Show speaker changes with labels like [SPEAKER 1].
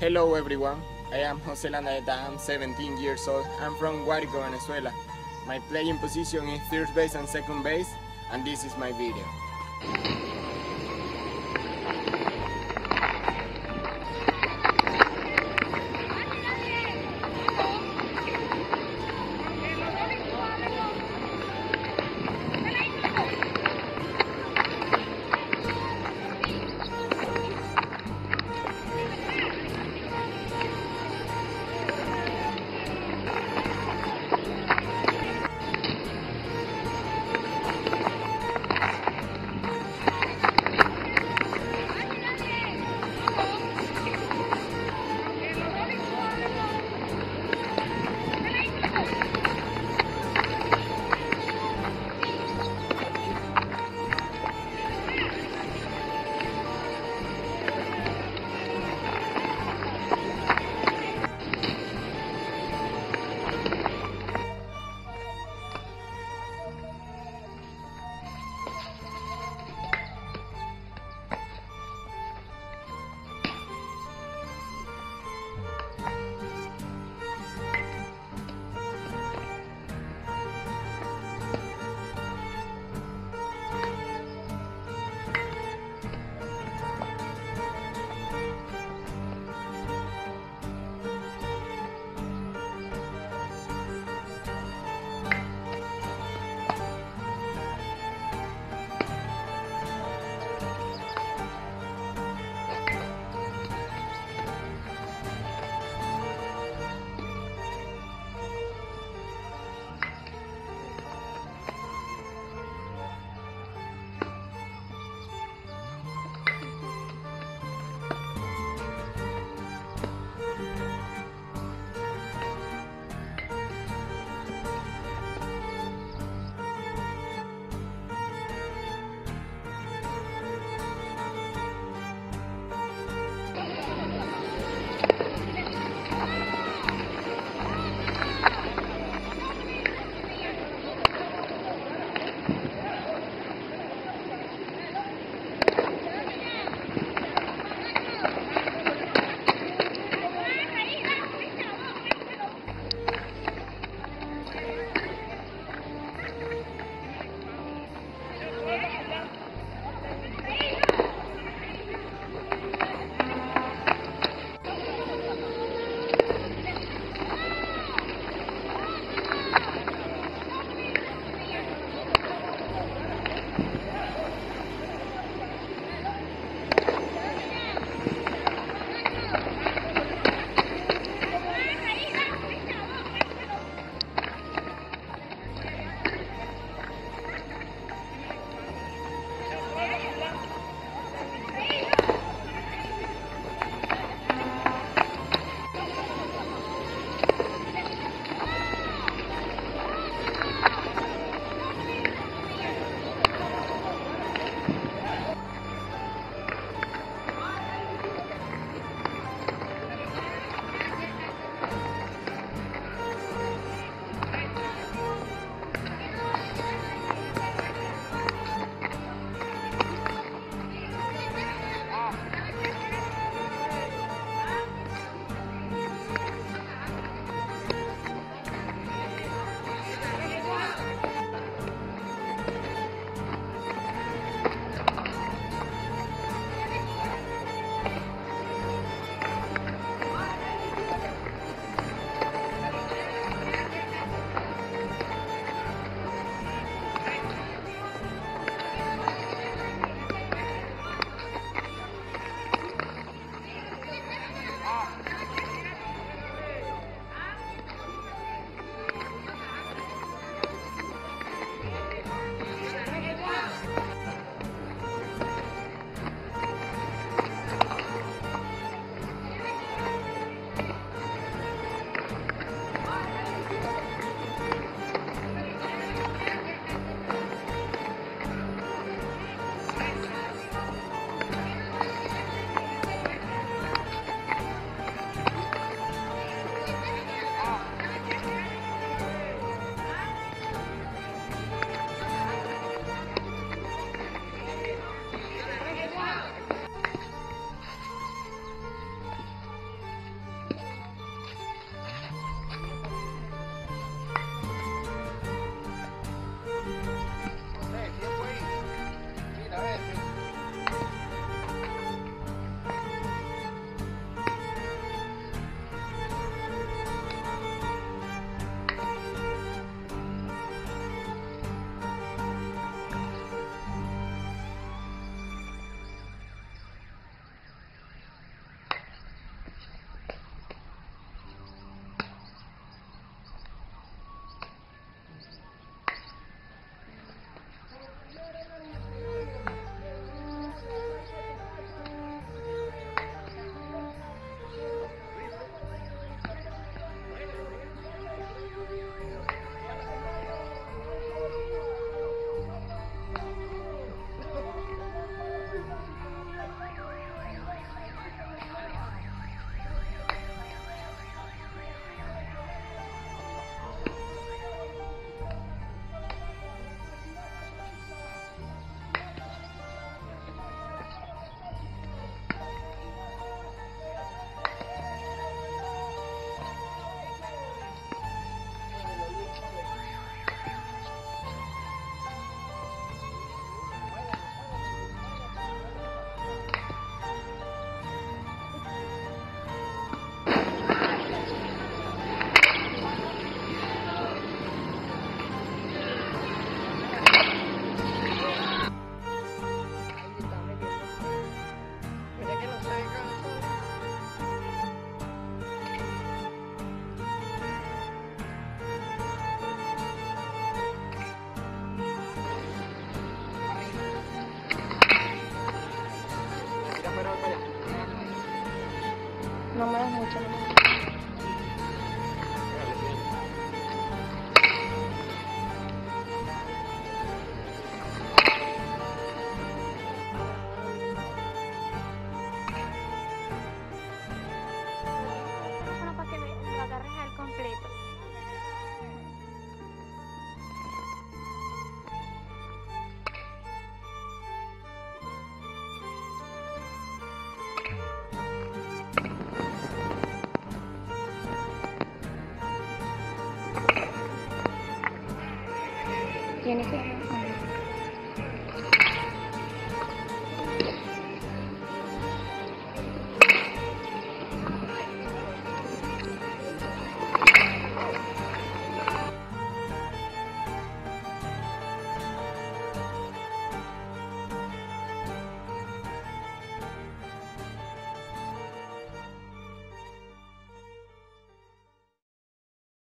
[SPEAKER 1] Hello everyone, I am Jose Landaeta, I'm 17 years old, I'm from Guarico, Venezuela. My playing position is third base and second base, and this is my video.
[SPEAKER 2] 妈妈，我真 Unity.